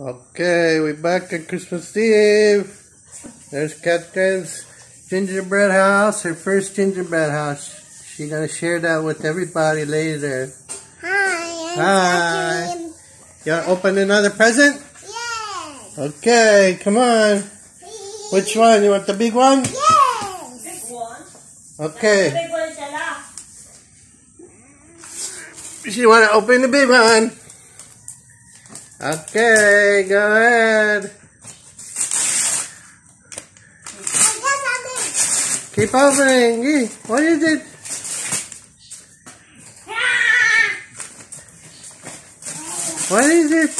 Okay, we're back at Christmas Eve. There's Catherine's gingerbread house, her first gingerbread house. She's gonna share that with everybody later. Hi. I'm Hi. Catherine. You wanna open another present? Yes. Okay, come on. Which one? You want the big one? Yes. Big one. Okay. Big one siya lang. You wanna open the big one? Okay, go ahead. Keep opening. What is it? What is it?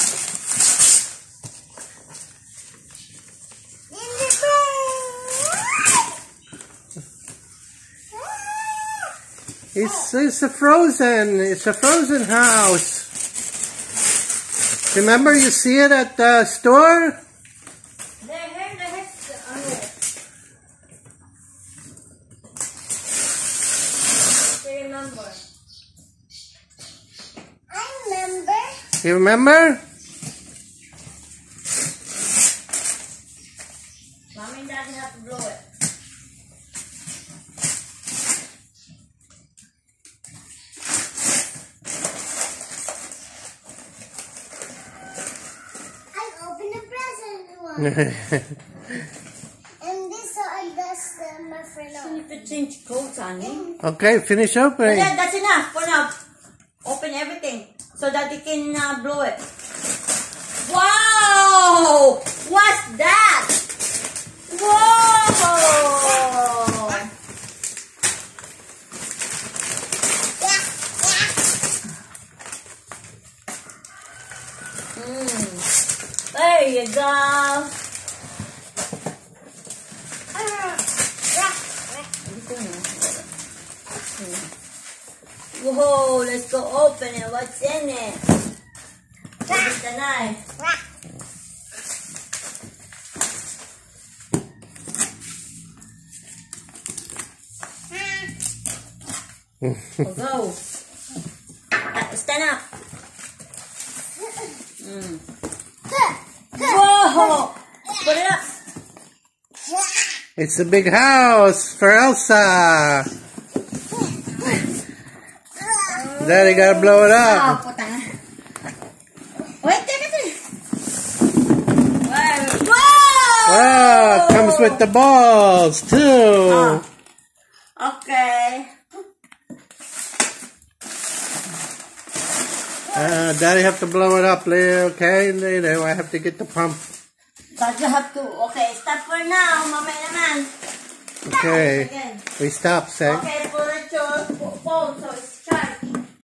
It's it's a frozen. It's a frozen house. Remember, you see it at the store. I remember. You remember? Mommy and daddy have to blow it. I opened the present one. And this I guess uh, my friend. You need to change clothes, honey. okay, finish opening. Yeah, that's enough for now. Open everything so that you can uh, blow it. Wow! What's that? Whoa! Mm. There you go. Whoa, let's go open it. What's in it? Where's the knife? Oh. Uh, Stand up. Mm. Whoa! Put it up. It's a big house for Elsa. Daddy gotta blow it up. Ah, puta na. Wait, teka, teka. Wow! It comes with the balls too. Ah, okay. Uh, Daddy have to blow it up later, okay? Later, I have to get the pump. But you have to. Okay, stop for now. Mamaya naman. Okay, Again. we stop, Seg. Okay,